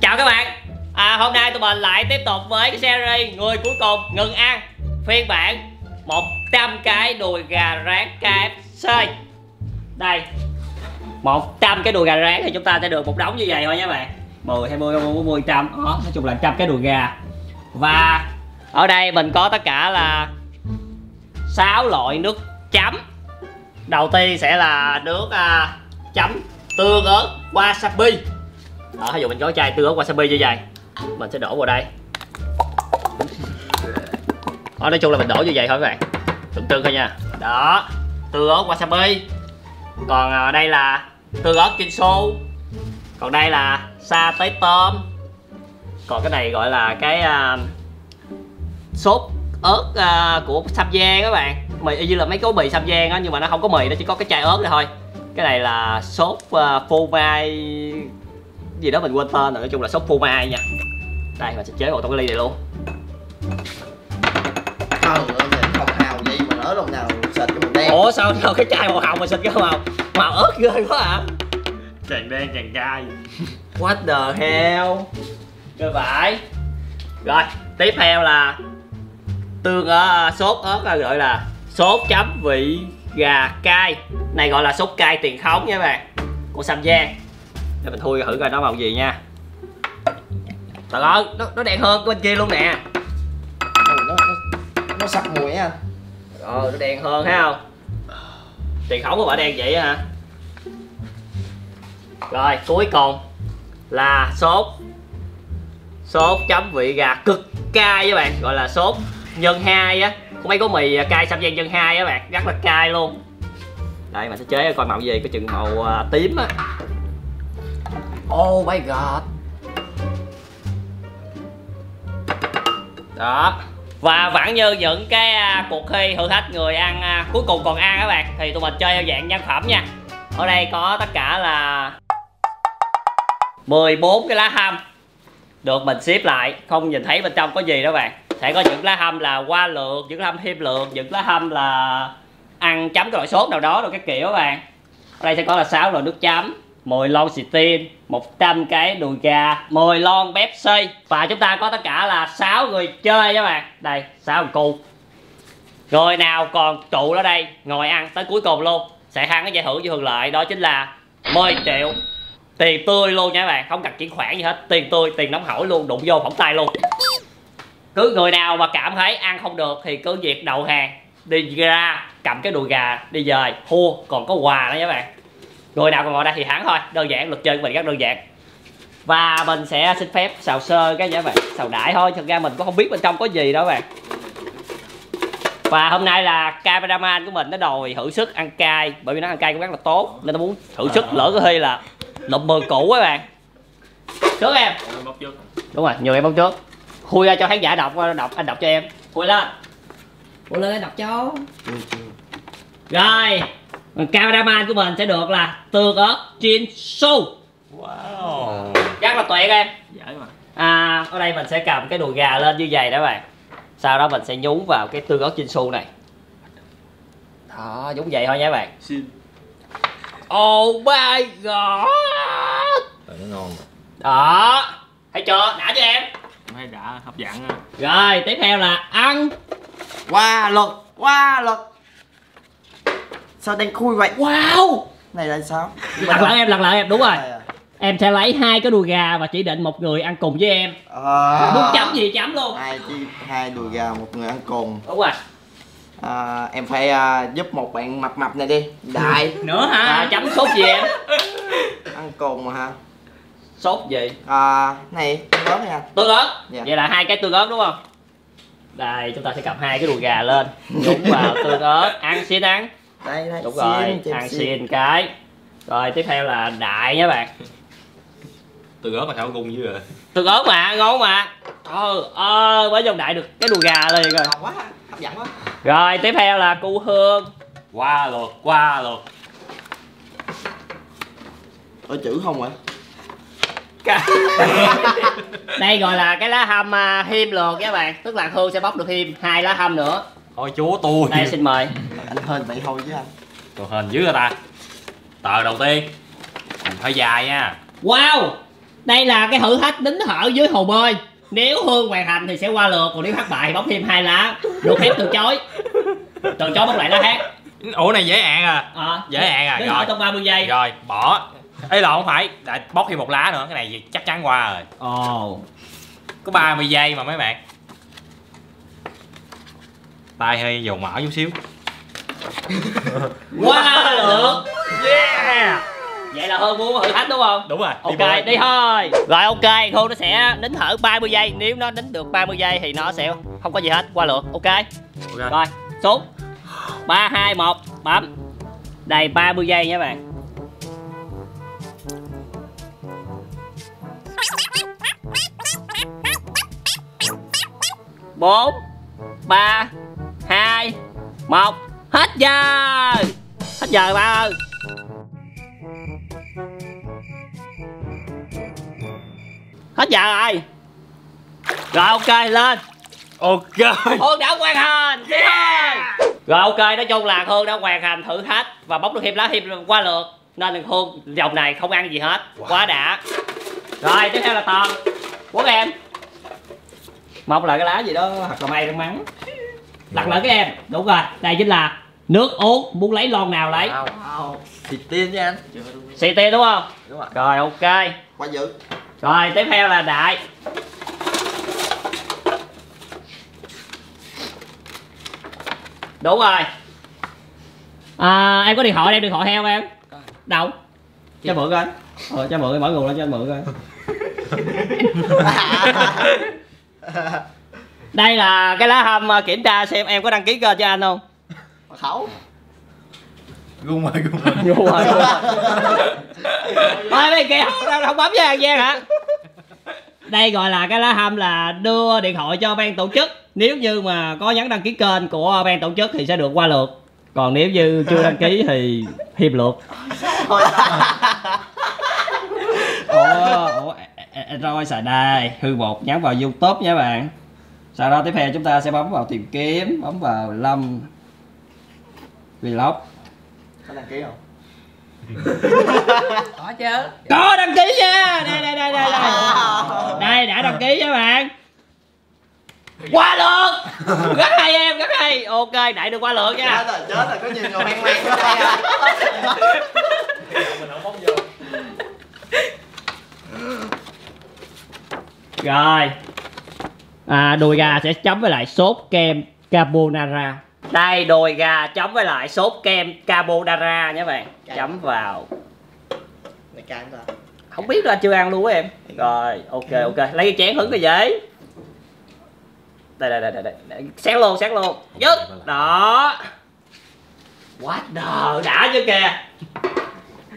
chào các bạn. À, hôm nay tụi mình lại tiếp tục với cái series người cuối cùng ngừng ăn phiên bản 100 cái đùi gà rán KFC đây. 100 cái đùi gà rán thì chúng ta sẽ được một đống như vậy thôi nha bạn. 10, 20, 40, 10, trăm. Đó, nói chung là trăm cái đùi gà. Và ở đây mình có tất cả là 6 loại nước chấm. Đầu tiên sẽ là nước à, chấm tương ớt wasabi. Ờ, đó ví dụ mình có chai tương ớt wasabi như vậy mình sẽ đổ vào đây. Đó, nói chung là mình đổ như vậy thôi các bạn. Tương tương thôi nha. Đó tương ớt wasabi. Còn à, đây là tương ớt kinsu. Còn đây là sa tế tôm. Còn cái này gọi là cái à, sốt ớt à, của Sam Giang các bạn. Mì y như là mấy cái mì Sam Giang á nhưng mà nó không có mì nó chỉ có cái chai ớt này thôi. Cái này là sốt uh, phô mai gì đó mình quên tên rồi nói chung là sốt phô mai nha. Đây mình sẽ chế vào trong cái ly này luôn. Trời ơi, nhìn hồng hào gì mà nỡ lòng nào xịt cho mình đen. Ủa sao sao cái chai màu hồng mà xịt cái màu màu ớt ghê quá à. Chàng đen chàng trai. What the hell? Rồi phải. Rồi tiếp theo là tương ở sốt ớt là gọi là sốt chấm vị gà cay. Này gọi là sốt cay tiền khống nha các bạn. Của Sam Giang để mình thui thử coi nó màu gì nha. Trời ơi nó, nó đen hơn cái bên kia luôn nè. Nó, nó, nó sặc mùi á. Anh ờ nó đen hơn thấy không? Tiền khống của bà đen vậy hả? Rồi cuối cùng là sốt. Sốt chấm vị gà cực cay các bạn gọi là sốt nhân hai á. Có mấy có mì cay sam giang nhân hai á bạn rất là cay luôn. Đây mình sẽ chế coi màu gì cái chừng màu uh, tím á oh my god. Đó. Và vẫn như những cái à, cuộc thi thử thách người ăn à, cuối cùng còn ăn các bạn. Thì tụi mình chơi theo dạng nhân phẩm nha. Ở đây có tất cả là 14 cái lá hâm. Được mình xếp lại, không nhìn thấy bên trong có gì đâu bạn. Sẽ có những lá hâm là qua lượt những lá hâm thêm lượt những lá hâm là ăn chấm cái loại sốt nào đó rồi các kiểu các bạn. Ở đây sẽ có là 6 loại nước chấm. 10 lon steam 100 cái đùi gà 10 lon Pepsi. Và chúng ta có tất cả là 6 người chơi các bạn. Đây 6 thằng cu. Nào còn trụ ở đây, ngồi ăn tới cuối cùng luôn. Sẽ thắng cái giải thưởng cho thường lợi, đó chính là 10 triệu. Tiền tươi luôn nha các bạn, không cần chuyển khoản gì hết. Tiền tươi, tiền nóng hổi luôn, đụng vô phỏng tay luôn. Cứ người nào mà cảm thấy ăn không được thì cứ việc đầu hàng, đi ra cầm cái đùi gà, đi về, thua. Còn có quà nữa nha các bạn người nào còn ngồi đây thì thắng thôi. Đơn giản luật chơi của mình rất đơn giản. Và mình sẽ xin phép xào sơ cái các bạn. Xào đại thôi thật ra mình cũng không biết bên trong có gì đâu các bạn. Và hôm nay là cameraman của mình nó đòi thử sức ăn cay bởi vì nó ăn cay cũng rất là tốt nên nó muốn thử sức lỡ có khi là lụm mười củ các bạn. Trước em. Đúng rồi nhiều em bóc trước. Khui ra cho khán giả đọc đọc anh đọc cho em. Khui lên. Khui lên anh đọc cho. Rồi cameraman của mình sẽ được là tương ớt chin su wow. Rất là tuyệt em. Mà à ở đây mình sẽ cầm cái đùi gà lên như vậy đó bạn. Sau đó mình sẽ nhúng vào cái tương ớt chin su này. Đó giống vậy thôi nha các bạn. Xin. Oh my god. Rồi nó ngon đó. Thấy chưa? Đã cho em? Thấy đã hấp dẫn rồi tiếp theo là ăn Qua luật. Qua luật Sao đen khui vậy? Wow! Này là sao? Lần lại em lần lại em đúng rồi. À? em sẽ lấy hai cái đùi gà và chỉ định một người ăn cùng với em. Ờ. muốn chấm gì chấm luôn. Hai chi hai đùi gà một người ăn cùng. Đúng rồi. À, em phải à, giúp một bạn mập mập này đi. Đại. Nữa hả? À, chấm sốt gì em? Ăn cùng mà ha sốt gì? À, này lớn nha tương ớt? Dạ. vậy là hai cái tương ớt đúng không? Đây chúng ta sẽ cầm hai cái đùi gà lên. Nhúng vào tương ớt. Ăn xin ăn đây đây đúng xiên, rồi ăn xiên. xin. cái. Rồi tiếp theo là đại nha bạn. Từ ớt mà sao gung dữ rồi tương ớt mà ngon mà. Ờ ờ mới dòng đại được cái đùi gà liền rồi. Ngon quá hấp dẫn quá. Rồi tiếp theo là cu hương. Qua lượt qua lượt ở chữ không ạ đây gọi là cái lá hâm uh, hiêm lượt các bạn. Tức là hương sẽ bóc được hiêm hai lá hâm nữa thôi chúa tôi. Đây xin mời. Anh hên vậy thôi chứ anh. Còn hình dữ rồi ta. Tờ đầu tiên. Mình phải dài nha. Wow! Đây là cái thử thách đính hở dưới hồ bơi. Nếu hương hoàn thành thì sẽ qua lượt còn nếu thất bại thì bóc thêm hai lá. Được phép từ chối. Từ chối bóc lại lá khác. Ủa này dễ hạn à. À, Dễ hạn à, rồi. trong 30 giây. Rồi bỏ. Ấy là không phải lại bóc thêm một lá nữa. Cái này chắc chắn qua rồi. Ồ. Có 30 giây mà mấy bạn tay hơi dầu mỡ chút xíu. Qua lượt yeah. Vậy là hương muốn thử thách đúng không? Đúng rồi ok đi thôi. Rồi ok hương nó sẽ đính thở 30 giây. Nếu nó đính được 30 giây thì nó sẽ không có gì hết. Qua lượt ok? Ok. rồi xuống. Ba hai một bấm. Đây 30 giây nha bạn. Bốn ba hai một hết giờ. Hết giờ ba ơi. Hết giờ rồi. Rồi ok lên. Ok. Hương đã hoàn thành. Thôi. Rồi ok nói chung là Hương đã hoàn thành thử thách Và bóc được hiệp lá hiệp qua lượt. Nên là Hương vòng này không ăn gì hết. Quá đã. Rồi tiếp theo là Toàn. Quốc em. Mong lại cái lá gì đó hoặc là may đang mắng Đặt lại cái em. Đúng rồi. Đây chính là nước uống. Muốn lấy lon nào lấy? Wow. Tiên nha anh. Xì tiền đúng không? Đúng rồi. Rồi ok. Quá dữ. Rồi tiếp theo là Đại. Đúng rồi. À, Em có điện thoại em điện thoại theo em. Đâu? Cho mượn coi. Ờ cho mượn mở nguồn lên cho anh mượn coi Đây là cái lá hâm à, kiểm tra xem em có đăng ký kênh cho anh không. Khẩu. gung rồi gung rồi. Ngu rồi Thôi mấy kia không, không bấm với An Giang hả? Đây gọi là cái lá hâm là đưa điện thoại cho ban tổ chức. Nếu như mà có nhắn đăng ký kênh của ban tổ chức thì sẽ được qua lượt. Còn nếu như chưa đăng ký thì hiệp lượt. Ủa, ủa rồi xài đây. Hư một nhắn vào youtube nha bạn sau đó tiếp theo chúng ta sẽ bấm vào tìm kiếm bấm vào lâm vlog. Có đăng ký không? có chứ. Có đăng ký nha. Đây đây đây đây đây. Đây đã đăng ký nha bạn. Qua lượt. Rất hay em rất hay. Ok đại được qua lượt Chết nha rồi, chết rồi, có nhiều người hoang mang quá đây à. rồi à, đùi gà sẽ chấm với lại sốt kem carbonara. Đây đùi gà chấm với lại sốt kem carbonara nha bạn. Chấm vào. Này cay không ta? không biết là chưa ăn luôn á em. Rồi ok ok. Lấy cái chén hứng cái dễ đây đây đây đây, đây. sáng luôn sáng luôn. Dứt đó. What the đã chưa kìa?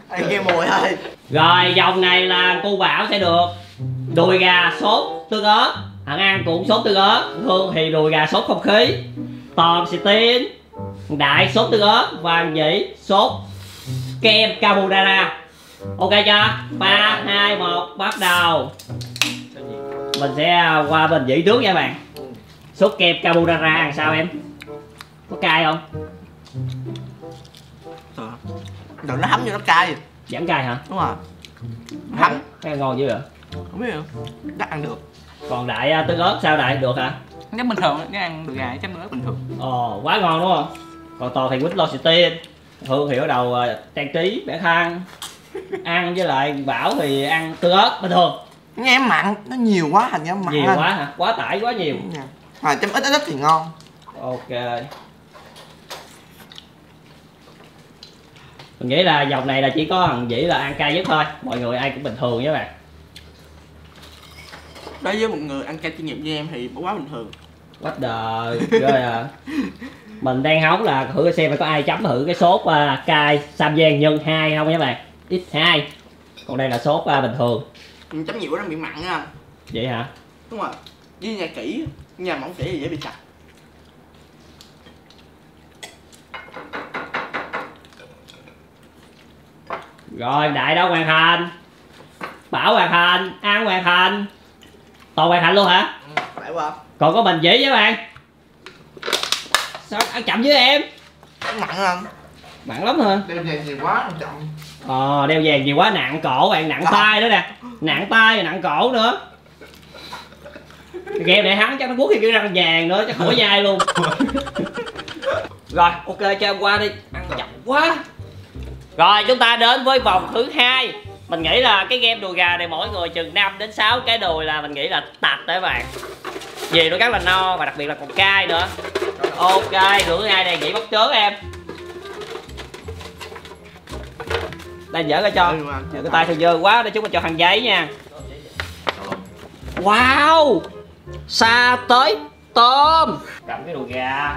Anh nghe mùi thôi. rồi dòng này là cô bảo sẽ được. Đùi gà sốt tương ớt thằng an cũng sốt tương ớt hương thì đùi gà sốt không khí toàn xì tin đại sốt tương ớt vàng dĩ sốt kem carbonara ok chưa ba hai một bắt đầu mình sẽ qua bên dĩ trước nha bạn sốt kem carbonara làm sao em có cay không Đừng nó hấm vô nó cay. vẫn cay hả Đúng rồi. Hấm. thấy ngon dữ vậy Không biết nữa. Chắc ăn được. Còn đại à, tương ớt sao đại được hả nếu bình thường cái ăn được gà chấm nữa bình thường Ồ, quá ngon đúng không? Còn toàn thì quýt lo tiên Hương thì ở đầu à, trang trí, vẽ khăn Ăn với lại Bảo thì ăn tương ớt bình thường Nghe em mặn, nó nhiều quá thành ra mặn Nhiều anh. quá hả? Quá tải quá nhiều Dạ. Mà chấm ít ít ít thì ngon. Ok Mình nghĩ là dòng này là chỉ có thằng Dĩ là ăn cay nhất thôi Mọi người ai cũng bình thường với bạn Đối với một người ăn cay chuyên nghiệp như em thì quá bình thường. What the Rồi à Mình đang hóng là thử xem có ai chấm thử cái sốt à, cay Sam Giang nhân 2 không nha bạn X2 Còn đây là sốt à, bình thường Mình chấm nhiều quá nó bị mặn anh. Vậy hả? Đúng rồi. Với nhà kỹ, nhà mỏng kỹ thì dễ bị sặc. Rồi đại đó hoàn thành Bảo hoàn thành An hoàn thành Toàn hoàn thành luôn hả? Phải quá. Còn có mình dĩ với bạn. Sao ăn chậm với em? Nó mặn anh. Mặn lắm hả? Đêm này nhiều quá, chậm. ờ đeo vàng nhiều quá nặng cổ bạn nặng tay nữa nè. Nặng tay nặng cổ nữa. Game này hắn chắc nó quất thì cái răng vàng nữa chắc khỏi dai luôn. Rồi ok cho em qua đi. Ăn chậm quá. Rồi chúng ta đến với vòng thứ hai mình nghĩ là cái game đùi gà này mỗi người chừng 5 đến 6 cái đùi là mình nghĩ là tạch đấy bạn vì nó rất là no và đặc biệt là còn cay nữa. Ok thứ hai này nghĩ bắt chớ em. Đang dở ra cho. Cái tay thôi dơ quá để chúng mình cho hàng giấy nha. Wow! Xa tới tôm. Cầm cái đùi gà.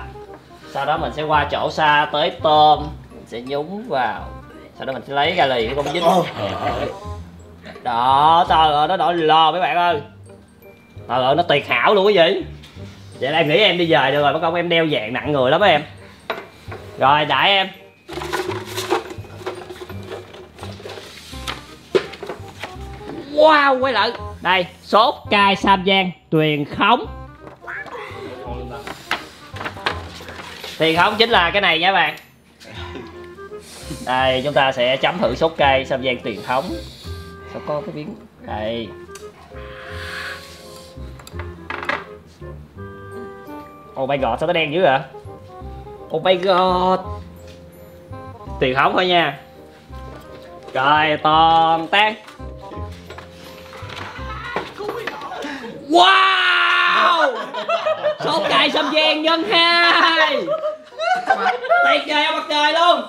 Sau đó mình sẽ qua chỗ xa tới tôm. Mình sẽ nhúng vào sau đó mình sẽ lấy ra lì cái con dính. Đó trời ơi nó đỏ lò mấy bạn ơi. Trời ơi nó tuyệt hảo luôn quý vị vậy là em nghĩ em đi về được rồi bắt công em đeo vàng nặng người lắm em. Rồi đại em. Wow quay lại. Đây sốt cay sam giang tuyền khống. Tuyền khống chính là cái này nha các bạn đây, chúng ta sẽ chấm thử sốt cay sam giang truyền thống. Sao có cái miếng đây. Oh my god, sao nó đen dữ vậy? Oh my god. Truyền thống thôi nha. Rồi toàn tan. Wow! Sốt cay sâm giang nhân hai. Tuyệt vời, mặt trời luôn.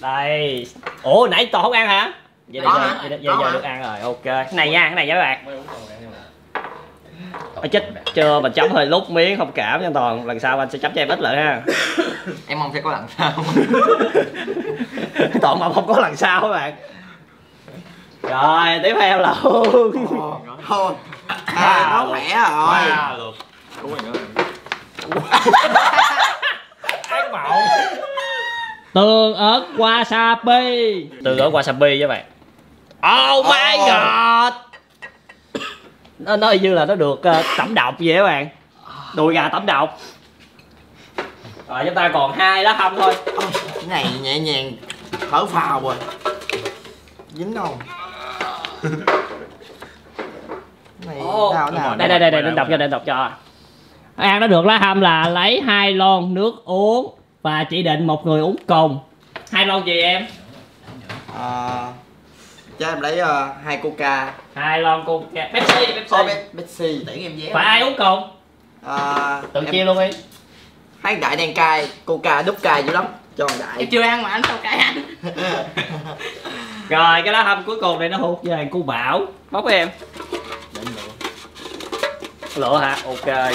Đây. Ủa nãy toàn không ăn hả? Vậy Có giờ, giờ, giờ hả? được ăn rồi ok. Cái này nha cái này nha các bạn Ôi chết. Chưa mình chấm hơi lúc miếng không cảm nha toàn. Lần sau anh sẽ chấm cho em ít lại ha. Em mong sẽ có lần sau. Toàn mà không có lần sau các bạn. Rồi tiếp theo là hương. Thôi. À, nó khỏe rồi. Đúng rồi Ác mộng tương ớt wasabi. Tương ớt wasabi với bạn. Oh my Oh. god. Nó nói như là nó được uh, tẩm độc vậy các bạn. Đùi gà tẩm độc. Rồi chúng ta còn hai lá hâm thôi. Ôi, cái này nhẹ nhàng thở phào rồi. Dính không này Ồ. nào? nào đây đây đây đây đọc cho định đọc cho. Ăn nó được lá hâm là lấy hai lon nước uống và chỉ định một người uống cùng hai lon gì em? À, cho em lấy ờ, hai coca. Hai lon coca. Pepsi pepsi. Pe- Pepsi Tiễn em vé phải ai uống cùng à, tự em- chia luôn đi. Hai đại đen cay coca đúc cay dữ lắm. Cho đại. Em chưa ăn mà anh sao cãi anh? Rồi cái lá hâm cuối cùng này nó hút về cu bảo. Bóc em. Lựa hả? Ok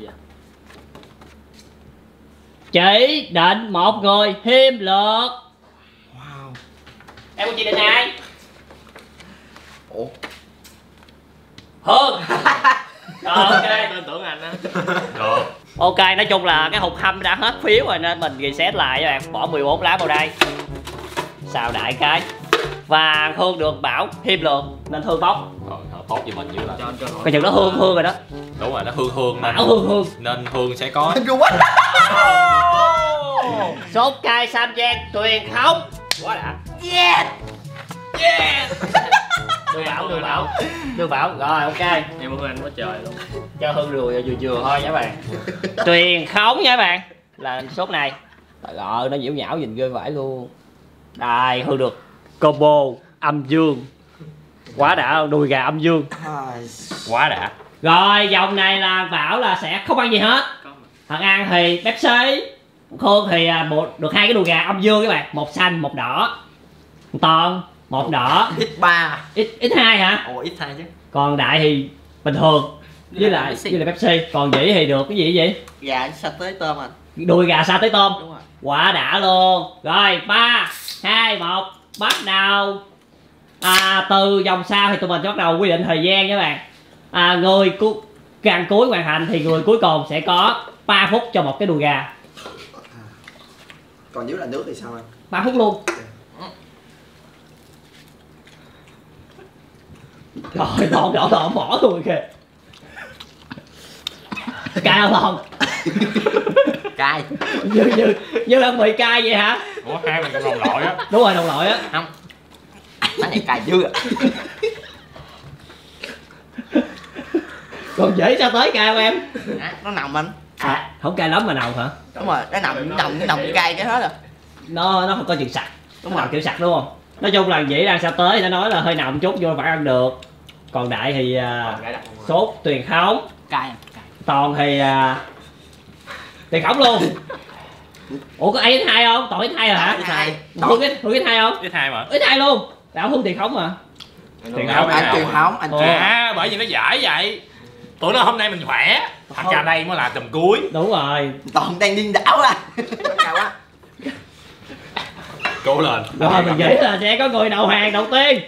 Dạ. Chỉ định một người hiêm lượt wow. Em có chỉ định ai? Ủa? Hương. Rồi ok. Tôi tưởng anh á. Được. Ok nói chung là cái hụt hâm đã hết phiếu rồi nên mình reset lại các bạn bỏ 14 lá vào đây. Xào đại cái. Và hương được bảo hiêm lượt nên hương bóc tốt cho mình dữ là coi chừng nó hương hương rồi đó. Đúng rồi, nó hương hương nên bảo hương hương. Nên hương sẽ có. Sốt cay sam giang tuyền không. Quá đã. Yes yeah. Đưa bảo đưa bảo. Đưa bảo. Rồi ok. Em ơn anh quá trời luôn. Cho hương rùi vừa vừa thôi nha các bạn. Tuyền khống nha các bạn. Là sốt này. Trời ơi nó nhiễu nhão nhìn ghê vãi luôn. Đây hương được. Combo âm dương quá đã đùi gà âm dương. Quá đã. Rồi dòng này là bảo là sẽ không ăn gì hết. Thằng ăn thì pepsi khôn thì à, một được hai cái đùi gà âm dương các bạn. Một xanh một đỏ. Toàn một đỏ. Ít ba. Ít ít hai hả? Ồ ít hai chứ. Còn đại thì bình thường. Với lại với lại pepsi. Còn dĩ thì được cái gì vậy gà sạch tới tôm à. Đùi gà sa tới tôm. Đúng rồi. Quả đã luôn. Rồi ba hai một. Bắt đầu à, từ vòng sau thì tụi mình bắt đầu quy định thời gian nha các bạn. À, người cu càng cuối hoàn thành thì người cuối cùng sẽ có 3 phút cho một cái đùi gà. Còn dưới là nước thì sao anh 3 phút luôn. Rồi toàn đỏ toàn bỏ luôn kìa. Cay không toàn cay. Như như như là mì cay vậy hả? Ủa hai mình còn đồng loại á. Đúng rồi đồng loại á. Không bánh này cay dữ ạ còn dễ sao tới cay không em? À, nó nồng anh. À, không cay lắm mà nồng hả? Đúng rồi nó nồng nồng nồng cay cái hết rồi. Nó nó không có chữ sặc Đúng rồi. kiểu sặc đúng không? Nói chung là dĩ đang sao tới thì nó nói là hơi nồng chút vô phải ăn được. Còn đại thì à, sốt tuyền khống cay à, toàn thì à, tuyền khống luôn. Ủa có ai ít hai không? Toàn ít hai rồi hả? Ít hai. hương ít hai không? Thứ hai mà. Ít hai luôn đạo hương tiền khống mà Tiền không không, anh tiền truyền không. hóng anh truyền à bởi vì nó giỏi vậy. Tụi nó hôm nay mình khỏe. Thật ra đây mới là tầm cuối. Đúng rồi. Toàn đang điên đảo à. Cay quá cố lên. Rồi mình nghĩ là sẽ có người đầu hàng đầu tiên.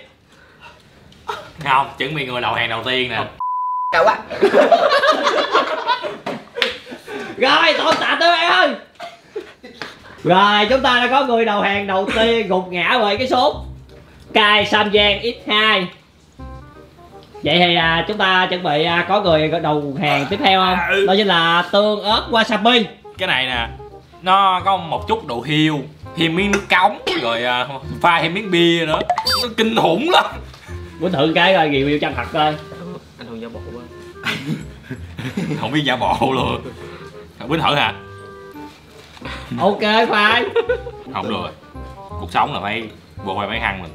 Không chuẩn bị người đầu hàng đầu tiên nè. Cay quá rồi tôm tạ tới bạn ơi. Rồi chúng ta đã có người đầu hàng đầu tiên gục ngã bởi cái sốt cài samgiang x2 vậy thì à, chúng ta chuẩn bị à, có người đầu hàng tiếp theo không? Đó chính là tương ớt wasabi cái này nè nó có một chút độ hiu thêm miếng nước cống rồi à, pha thêm miếng bia nữa. Nó kinh khủng lắm. Muốn thử cái rồi review chân thật coi. Anh thường giả bộ quá. Không biết giả bộ luôn. Biết thử hả? Ok phải không được cuộc sống là phải buộc phải phải hăng mình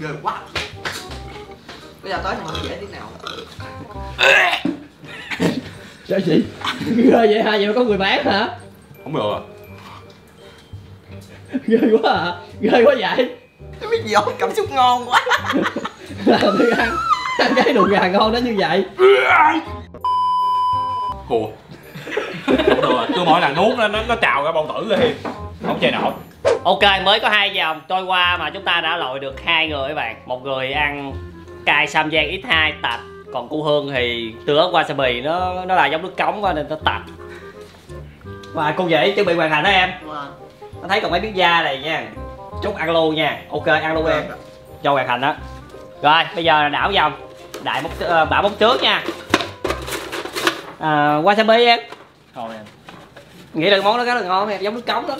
ghê quá. Bây giờ tới thì mình dễ tiếng nào. Sao gì ghê vậy hả? Vậy mà có người bán hả? Không được à. Ghê quá hả ghê quá vậy. Cái biết gì không? Cảm xúc ngon quá. Làm tôi ăn ăn cái đùi gà ngon đến như vậy. Hùa Không được à. Cứ mỗi lần nuốt nó, nó, nó trào ra bông tử liền. Không chơi nổi Ok mới có hai vòng trôi qua mà chúng ta đã lội được hai người các bạn. Một người ăn cay samgiang x2 tạch Còn cô Hương thì tương ớt wasabi nó nó là giống nước cống quá nên nó tạch Và cô dễ chuẩn bị hoàn thành đó em. Nó thấy còn mấy miếng da này nha. Chúc ăn luôn nha. Ok ăn luôn em. Cho hoàn thành đó. Rồi bây giờ là đảo vòng. Đại bốc, uh, bảo bốc trước nha. À, Wasabi em. Thôi anh nghĩ là món đó khá là ngon em giống nước cống lắm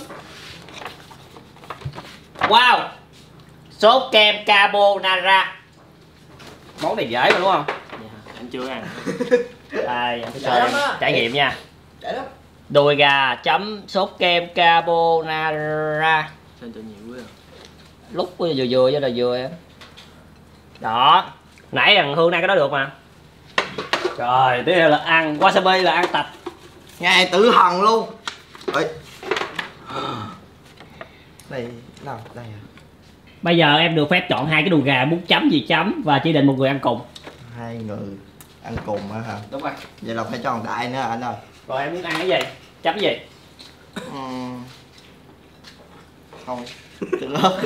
wow. Sốt kem carbonara. Món này dễ mà đúng không? Dạ anh chưa ăn. Đây anh á. trải nghiệm nha. Đùi gà chấm sốt kem carbonara. Sao anh cho nhiều quá lúc vừa vừa vừa cho là vừa em. Đó. Nãy thằng hương ăn cái đó được mà. Rồi tiếp theo là ăn wasabi là ăn tạch. Ngài tự hần luôn. Ê. đây đâu đây à. Bây giờ em được phép chọn hai cái đùi gà muốn chấm gì chấm và chỉ định một người ăn cùng. Hai người ăn cùng hả? Đúng rồi. Vậy là phải cho thằng đại nữa anh ơi? Rồi em muốn ăn cái gì? Chấm cái gì không. Tương ớt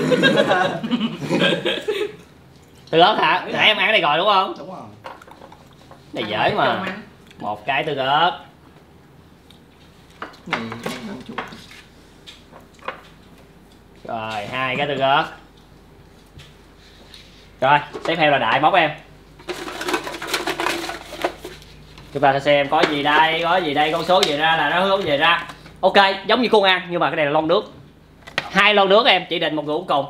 tương ớt hả? Nãy em ăn cái này rồi đúng không? Đúng rồi. Này dễ mà. một cái ớt này đang ăn chung rồi hai cái tương ớt rồi tiếp theo là đại bóc em. Chúng ta sẽ xem có gì đây có gì đây con số gì ra là nó hướng gì ra. Ok giống như con ăn nhưng mà cái này là lon nước. Hai lon nước em chỉ định một người uống cùng.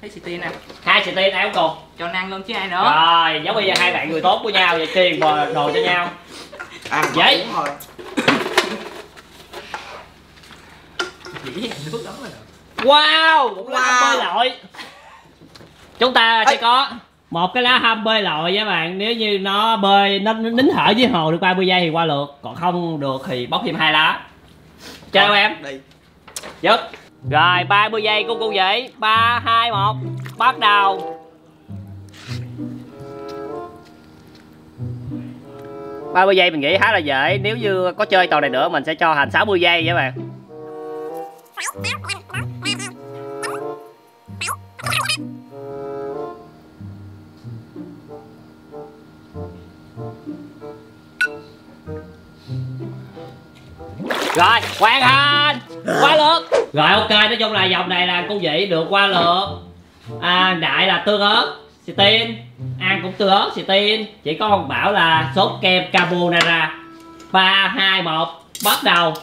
Thấy xì tin nè. Hai xì tin ai uống cùng? Cho năng luôn chứ ai nữa. Rồi giống bây giờ hai bạn người tốt của nhau vậy tiền và đồ cho nhau. Ăn Vậy? nước đó rồi Wow, một lá Wow. bơi lội. Chúng ta sẽ có một cái lá hâm bơi lội với bạn nếu như nó bơi nó nín thở dưới hồ được 30 giây thì qua lượt, còn không được thì bóc thêm hai lá. Chơi không em? đi Dứt. Rồi 30 giây của cô dễ. 3 2 1. Bắt đầu. ba mươi giây mình nghĩ khá là dễ Nếu như có chơi trò này nữa mình sẽ cho thành 60 giây các bạn Rồi, hoàn thành Qua lượt. Rồi ok, nói chung là vòng này là cô dĩ được qua lượt. À, Đại là tương ớt Xì tin. An cũng tương ớt xì tin. Chỉ có con bảo là sốt kem carbonara. 3, 2, 1 Bắt đầu.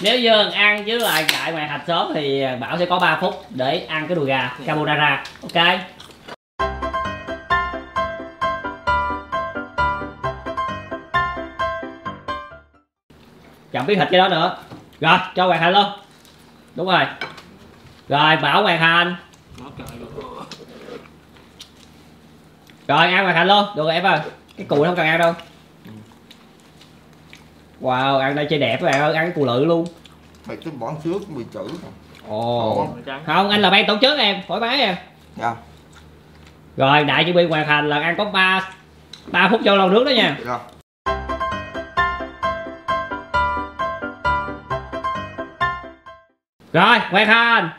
Nếu Dương ăn với lại đại ngoài hạch sớm thì Bảo sẽ có 3 phút để ăn cái đùi gà carbonara ok chẳng biết thịt cái đó nữa. Rồi cho hoàn thành luôn. Đúng rồi. Rồi bảo hoàn thành rồi ăn hoàn thành luôn. Được rồi em ơi. Cái cùi không cần ăn đâu. Wow ăn đây chơi đẹp các bạn ơi ăn cái cù lự luôn. Mày cứ bỏ trước mày chữ ồ. Không anh là ban tổ chức em thoải mái em. Dạ. Rồi đại chuẩn bị hoàn thành là ăn có 3 ba phút cho lâu nước đó nha. Rồi rồi hoàn thành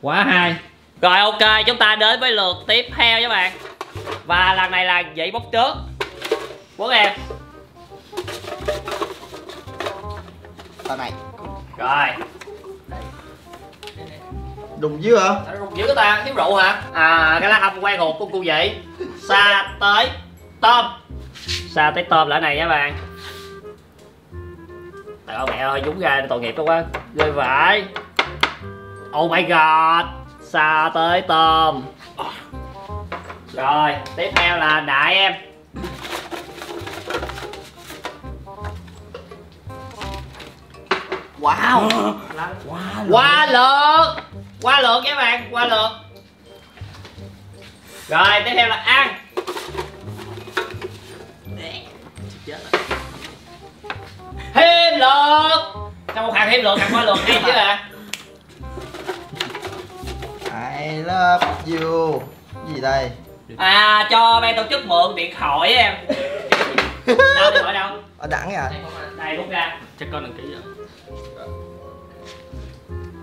quá hay rồi ok chúng ta đến với lượt tiếp theo các bạn. Và lần này là vậy bốc trước. Quốc em. Tao này. Rồi. Đùng dưa hả? giữ ta thiếu rượu hả? À cái lá hâm quen hột của cô vậy xa tới tôm. Xa tới tôm là này nha bạn. Trời ơi mẹ ơi dúng ra tội nghiệp quá. Ghê vậy Oh my god. Xa tới tôm. Rồi tiếp theo là đại em. Wow. Qua lượt. Qua lượt các bạn Qua lượt. Rồi tiếp theo là ăn. Thêm lượt. Trong một hàng thêm lượt hàng qua lượt hay chứ à I love you. Gì đây? À cho ban tổ chức mượn điện thoại em. Đâu điện thoại đâu? Ở đẳng à? Đây rút ra. Chắc con đăng ký rồi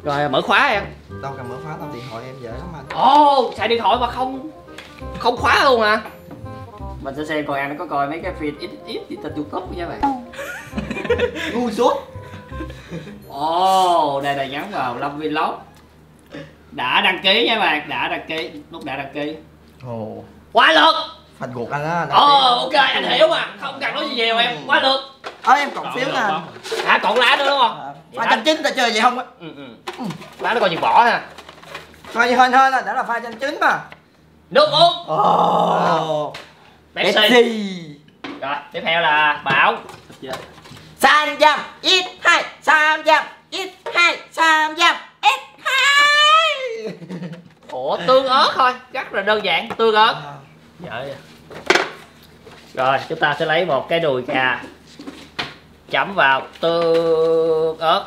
Rồi mở khóa em. Đâu cần mở khóa tao điện thoại em dễ lắm anh. Ồ oh, xài điện thoại mà không Không khóa luôn à? Mình sẽ xem coi anh có coi mấy cái phim ít ít ít trên youtube nha bạn. Ngu suốt Ồ, đây là nhắn vào Lâm Vlog Đã đăng ký nha bạn, đã đăng ký Lúc đã đăng ký. Ồ. Quá lượt Phanh ruột anh á Ồ, ok, anh hiểu mà Không cần nói gì nhiều em, quá lượt Ơ em cộng phiếu nè. À, còn lá nữa đúng không? Pha chanh chín ta chơi vậy không á? Ừ, ừ. Lá nó còn gì bỏ ha. Coi như hên hên là đã là pha chanh chín mà. Nước uống. Ồ. Pepsi Pepsi Rồi, tiếp theo là Bảo. Sam dăm ít hai Sam dăm ít hai Sam dăm ít Ủa, tương ớt thôi Rất là đơn giản, tương ớt. Dạ Rồi, chúng ta sẽ lấy một cái đùi gà Chấm vào tương ớt.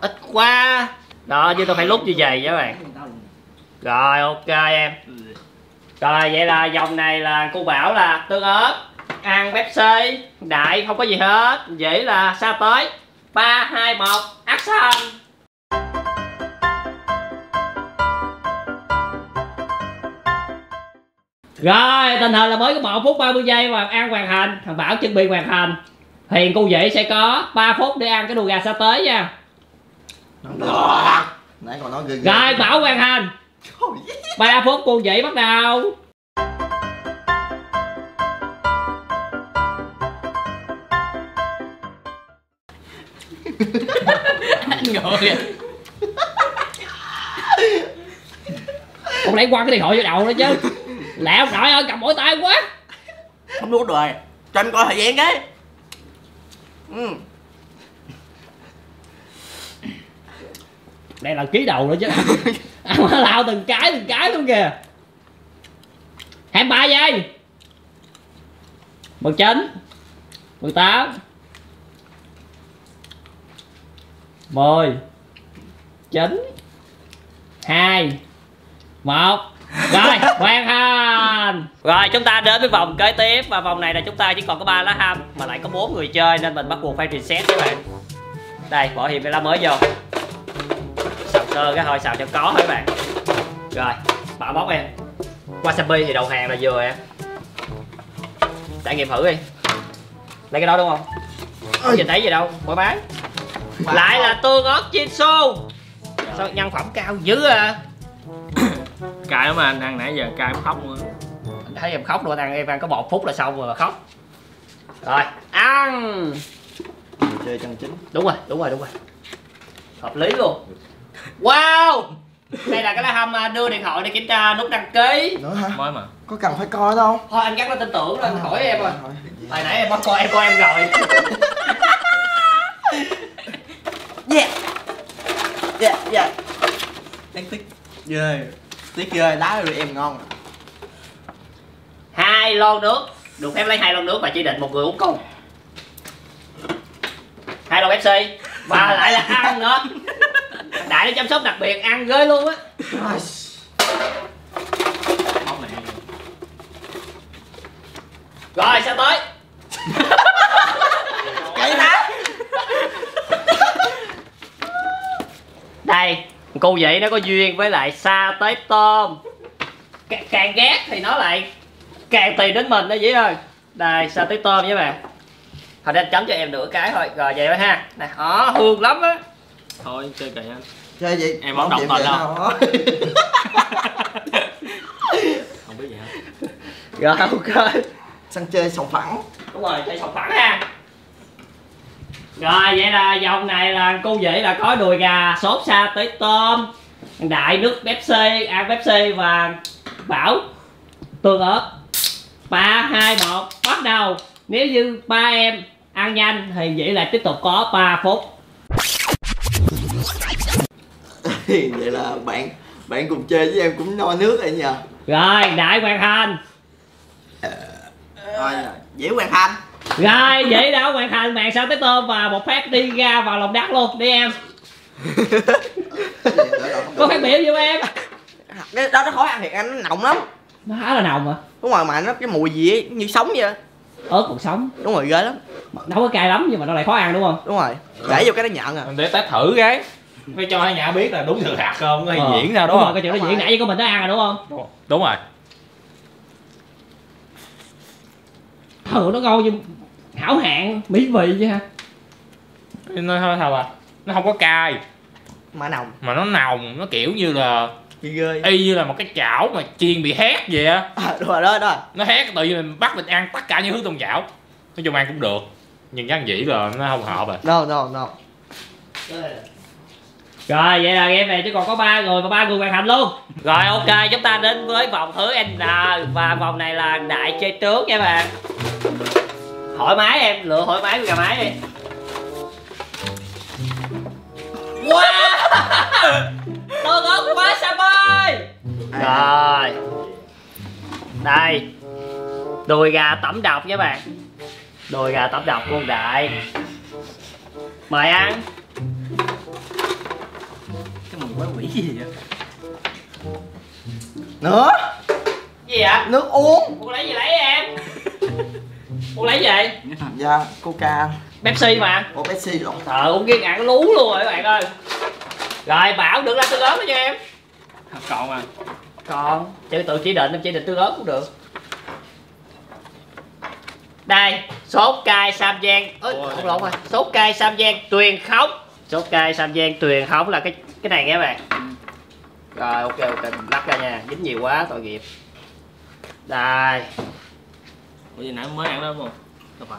Ít quá. Đó, chứ tôi phải lúc như vậy các bạn. Rồi, ok em. Rồi, vậy là dòng này là cô bảo là tương ớt Ăn Pepsi Đại không có gì hết. Vậy là sao tới? 3, 2, 1, action Rồi, tình hình là mới có 1 phút 30 giây và ăn hoàn thành. Thằng Bảo chuẩn bị hoàn thành. Thì cô dĩ sẽ có 3 phút để ăn cái đùi gà sa tế nha. Nãy còn nói ghê ghê. Rồi, Bảo hoàn thành. 3 phút cô dĩ bắt đầu. Ngựa kìa Ông lấy quăng cái điện thoại vô đầu đó chứ Lẹ ông nội ơi, cầm mỗi tay quá. Không nuốt rồi. Cho anh coi thời gian cái. Ừ. Đây là ký đầu nữa chứ. Ăn nó lao từng cái từng cái luôn kìa. 23 giây 19 18 10 9 2 1 Rồi, hoàn thành Rồi, chúng ta đến với vòng kế tiếp. Và vòng này là chúng ta chỉ còn có 3 lá hâm Mà lại có 4 người chơi nên mình bắt buộc phải reset các bạn. Đây, bỏ hiệp cái lá mới vô. Xào sơ cái thôi, xào cho có thôi các bạn. Rồi, bảo bóc em. Wasabi thì đầu hàng là vừa em. Trải nghiệm thử đi. Lấy cái đó đúng không? Không nhìn thấy gì đâu, thoải mái Lại là tương ớt chiên su Sao nhân phẩm cao dữ à cay mà anh ăn nãy giờ cay em khóc luôn á. thấy em khóc luôn ăn em ăn có một phút là xong rồi mà khóc. Rồi ăn. Chơi chân chính. Đúng rồi đúng rồi đúng rồi. Hợp lý luôn. Wow! Đây là cái lá hâm à, đưa điện thoại để kiểm tra nút đăng ký. Nữa hả? Mới mà. Có cần phải coi đâu thôi anh gắn nó tin tưởng rồi anh hỏi em rồi. hồi nãy em có coi em coi em rồi. Yeah. Yeah yeah. Đáng tiếc ghê tiếc ghê đá rồi em ngon. Hai lon nước. Được phép lấy hai lon nước và chỉ định một người uống cùng. Hai lon pepsi. Và lại là ăn nữa. Đại nó chăm sóc đặc biệt ăn ghê luôn á. Rồi sao tới cái đá đây cô vậy nó có duyên với lại sa tế tôm. C- càng ghét thì nó lại càng tùy đến mình đó dĩ ơi. Đây sa tế tôm với bạn. Thôi để anh chấm cho em nửa cái thôi. Rồi vậy thôi ha. Này đó hương lắm á. Thôi chơi kệ anh. Chơi gì? Em không đọc tên đâu. không biết gì hết. Rồi ok sân chơi sòng phẳng. Đúng rồi chơi sòng phẳng ha rồi vậy là vòng này là cô dĩ là có đùi gà sốt sa tế tôm. Đại nước pepsi ăn pepsi và bảo. Tương ớt. Ba hai một bắt đầu. Nếu như ba em ăn nhanh thì dĩ lại tiếp tục có 3 phút. Vậy là bạn bạn cùng chơi với em cũng no nước rồi nhờ. Rồi đại hoàn thành. Thôi dễ hoàn thành rồi dĩ đã hoàn thành màn sa tế tôm và một phát đi ra vào lòng đất luôn đi em. Có phát biểu gì không em? Cái đó nó khó ăn thiệt anh nó nồng lắm. Nó khá là nồng mà đúng rồi mà nó cái mùi gì ấy, như sống vậy ớt còn sống. Đúng rồi ghê lắm. Đâu có cay lắm nhưng mà nó lại khó ăn đúng không? Đúng rồi để vô cái nó nhận à. Để test thử cái. Phải cho hai nhà biết là đúng sự thật không hay Ờ, diễn sao đúng đúng rồi không cái chuyện Đúng nó diễn nãy giờ của mình nó ăn rồi đúng không? Đúng rồi. Ừ nó ngon như hảo hạn mỹ vị chứ ha nó thôi sao à nó không có cay. Mà nồng. Mà nó nồng nó kiểu như là y như là một cái chảo mà chiên bị hét vậy á. À, đúng rồi đó đó. Nó hét tự nhiên mình bắt mình ăn tất cả những thứ trong chảo. Nói chung ăn cũng được. Nhưng nhắc dĩ là nó không hợp à. No no no. Rồi vậy là game này chỉ còn có ba người và ba người hoàn thành luôn. Rồi ok chúng ta đến với vòng thứ n và vòng này là đại chơi trước nha bạn thoải mái em lựa thoải mái của gà mái đi. Wow! Tôi ớt quá sao ơi! Rồi. Đây. Đùi gà tẩm độc nha bạn. Đùi gà tẩm độc luôn đại. Mời ăn. Cái mùi quá quỷ gì vậy? Nữa? Gì vậy? Nước uống. Cô lấy gì lấy em Cô lấy gì? Dạ coca. Pepsi mà. Của Pepsi luôn Trời uống cái ngạn lú luôn rồi các bạn ơi. Rồi Bảo đừng ra tương ớt đó cho em. Còn mà. Còn. Chứ tự chỉ định em chỉ định tương ớt cũng được. Đây Sốt cay Sam Giang. Ôi. không lộn rồi. Sốt cay Sam Giang tuyền khống. Sốt cay Sam Giang tuyền khống là cái cái này nghe các bạn. Rồi ok ok. Lắc ra nha. Dính nhiều quá tội nghiệp. Đây Ủa gì nãy mới ăn đó đúng không? Đâu phải.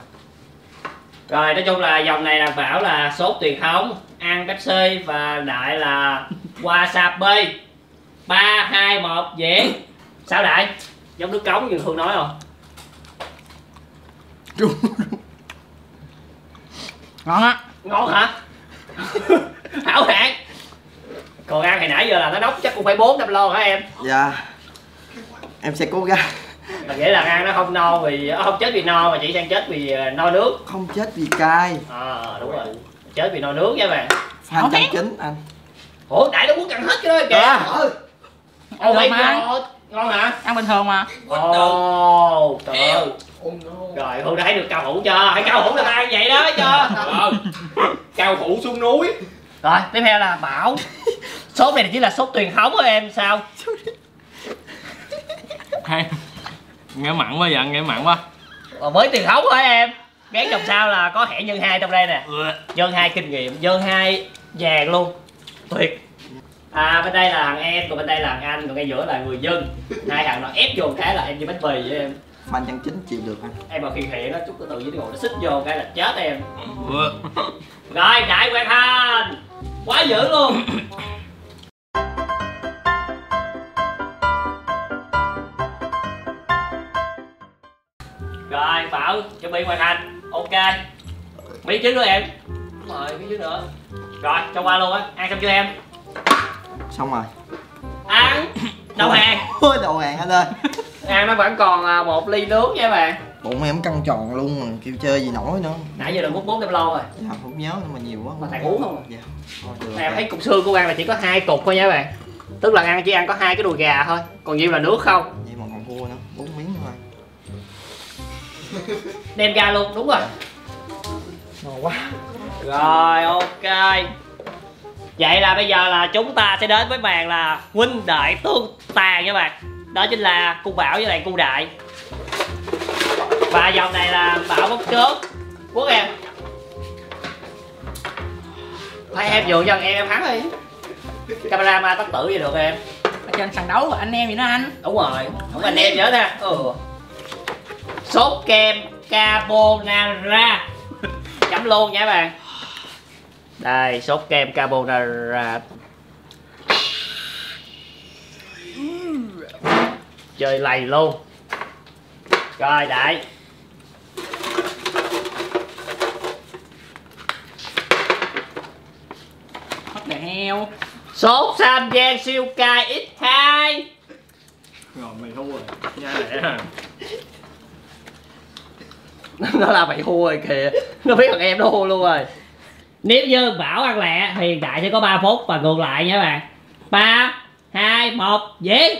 Rồi nói chung là dòng này là bảo là sốt truyền thống Ăn Pepsi và đại là Wasabi. 3, 2, 1 diễn Sao đại? Giống nước cống như Phương nói không? ngon á. Ngon hả? Hảo hạn Còn ăn hồi nãy giờ là nó nóng chắc cũng phải 4 năm lon hả em? dạ. Em sẽ cố gắng Là nghĩa là ăn nó không no vì ờ, không chết vì no mà chỉ sang chết vì ờ, no nước. Không chết vì cay. Ờ đúng rồi. Chết vì no nước nha bạn. Fan chân chính anh. Ủa đại nó muốn cặn hết cái đó kìa? À, Oh Được mà. god Ngon hả? ăn bình thường mà. Ồ, trời ơi. Rồi, hôm nay được cao hữu cho, hãy cao hữu là ăn vậy đó cho. ờ cao thủ xuống núi. Rồi, tiếp theo là Bảo. Sốt này chỉ là sốt truyền thống của em sao? hay nghe mặn quá vậy nghe mặn quá Mà với truyền thống hả em? Gán dòng sau là có hẻ nhân hai trong đây nè. Nhân hai kinh nghiệm, nhân hai vàng luôn. Tuyệt. À bên đây là thằng em, còn bên đây là thằng anh, còn ngay giữa là người dân. Hai thằng nó ép vô một cái là em như bánh mì vậy em. fan chân chính chịu được anh em mà khi hiện nó chút từ từ với nó xích vô cái là chết em Ừ. rồi đại hoàn thành quá dữ luôn rồi bảo chuẩn bị hoàn thành. Ok. Miếng trứng nữa em? Đúng rồi miếng trứng nữa. Rồi cho qua luôn á. Ăn xong chưa em? Xong rồi. Ăn. Đầu hàng? ôi đầu hàng anh ơi. Ăn nó vẫn còn à, một ly nước nha các bạn. Bụng em căng tròn luôn mà kêu chơi gì nổi nữa. Nãy giờ đừng hút bốn tem lon rồi. Dạ không nhớ nhưng mà nhiều quá. Mà thằng uống không à? dạ. Thôi được em thấy cục xương của ăn là chỉ có hai cục thôi nha các bạn. Tức là ăn chỉ ăn có hai cái đùi gà thôi. Còn nhiêu là nước không? Vậy mà còn cua nữa bốn miếng thôi đem ra luôn đúng rồi. Ngon quá. Rồi ok. Vậy là bây giờ là chúng ta sẽ đến với màn là huynh đệ tương tàn nha bạn. Đó chính là cung bảo với lại cung đại. Và vòng này là bảo bốc trước quốc em. Thôi em dụ cho em em thắng đi. Camera ma tất tử vậy được em. Ở trên sàn đấu anh em vậy đó anh? Đúng rồi. Không anh em nhớ nè ừ sốt kem carbonara. Chấm luôn nha các bạn. Đây sốt kem carbonara. Chơi lầy luôn. Rồi đại hot đè heo sốt sam giang siêu cay x2 rồi mày thua rồi. Nha lẹ nó là phải hô rồi kìa. Nó biết thằng em nó hô luôn rồi. Nếu như bảo ăn lẹ thì hiện tại sẽ có 3 phút và ngược lại nha các bạn. 3 2 1 diễn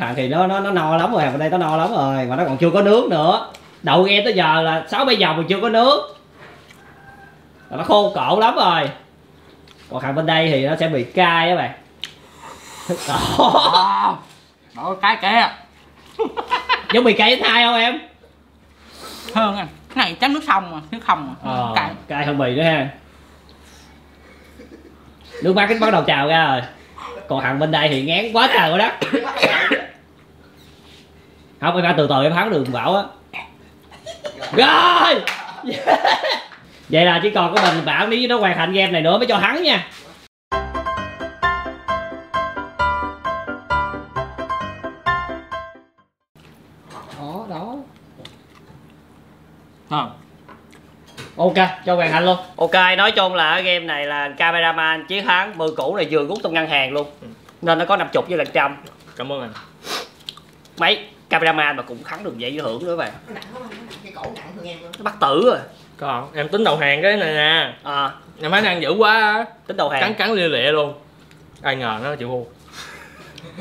hàng thì nó nó nó no lắm rồi, bên đây nó no lắm rồi, mà nó còn chưa có nước nữa. Đậu nghe tới giờ là sáu bảy vòng mà chưa có nước Là nó khô cổ lắm rồi. Còn hàng bên đây thì nó sẽ bị cay các bạn. Đó. đó cái kìa. Giống bị cay thai không em? Hơn anh. Cái này chấm nước xong mà nước không mà. Ờ cay cay hơn bì nữa ha. Nước mắt bắt đầu trào ra rồi. Còn thằng bên đây thì ngán quá trời rồi đó. Không em phải từ từ em thắng được bảo á. Rồi! Vậy là chỉ còn có mình bảo nếu nó hoàn thành game này nữa mới cho thắng nha không. Ok cho hoàn thành luôn. Ok nói chung là ở game này là cameraman chiến thắng bự cũ này vừa rút trong ngân hàng luôn. Nên nó có 50 với lần trăm. Cảm ơn anh. Mấy cameraman mà cũng thắng được vậy hưởng nữa bạn. Bắt tử rồi. Còn em tính đầu hàng cái này nè. À. Em thấy ăn dữ quá á. tính đầu hàng. Cắn cắn lia lịa luôn. Ai ngờ nó chịu thua.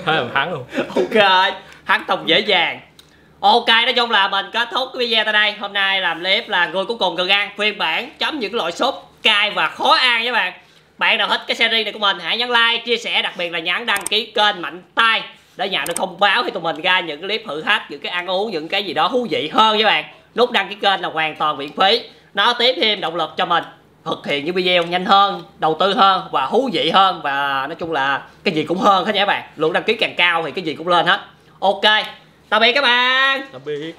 Thế là thắng luôn. Ok thắng thông dễ dàng ok nói chung là mình kết thúc cái video tại đây. Hôm nay làm clip là người cuối cùng cần gan, phiên bản chấm những loại sốt cay và khó ăn các bạn. Bạn nào thích cái series này của mình hãy nhấn like chia sẻ đặc biệt là nhấn đăng ký kênh mạnh tay. Để nhận được thông báo khi tụi mình ra những cái clip thử thách những cái ăn uống những cái gì đó thú vị hơn các bạn. Nút đăng ký kênh là hoàn toàn miễn phí. Nó tiếp thêm động lực cho mình thực hiện những video nhanh hơn đầu tư hơn và thú vị hơn và nói chung là cái gì cũng hơn hết nha các bạn. Lượng đăng ký càng cao thì cái gì cũng lên hết. Ok tạm biệt các bạn. Tạm biệt.